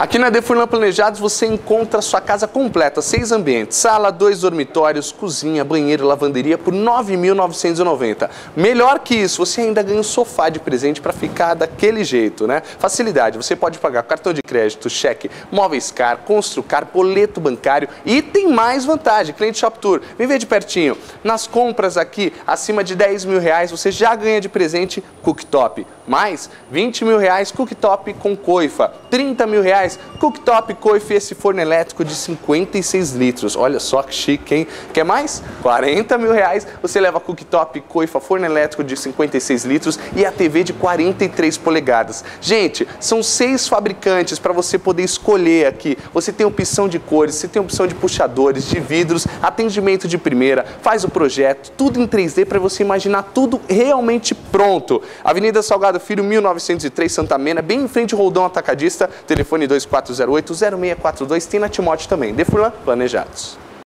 Aqui na Defurlan Planejados você encontra sua casa completa, seis ambientes, sala, dois dormitórios, cozinha, banheiro, lavanderia por 9.990. Melhor que isso, você ainda ganha um sofá de presente para ficar daquele jeito, né? Facilidade, você pode pagar cartão de crédito, cheque, móveis car, construcar, boleto bancário e tem mais vantagem, cliente Shop Tour, vem ver de pertinho. Nas compras aqui, acima de 10 mil reais, você já ganha de presente cooktop. Mais 20 mil reais cooktop com coifa, 30 mil reais cooktop coifa esse forno elétrico de 56 litros. Olha só que chique, hein? Quer mais? 40 mil reais você leva cooktop coifa forno elétrico de 56 litros e a TV de 43 polegadas. Gente, são seis fabricantes para você poder escolher aqui. Você tem opção de cores, você tem opção de puxadores, de vidros, atendimento de primeira, faz o projeto, tudo em 3D para você imaginar tudo realmente pronto. Avenida Salgado Filho, 1903, Santa Mena, bem em frente ao Roldão Atacadista, telefone 2408-0642, tem na Timote também. Defurlan Planejados.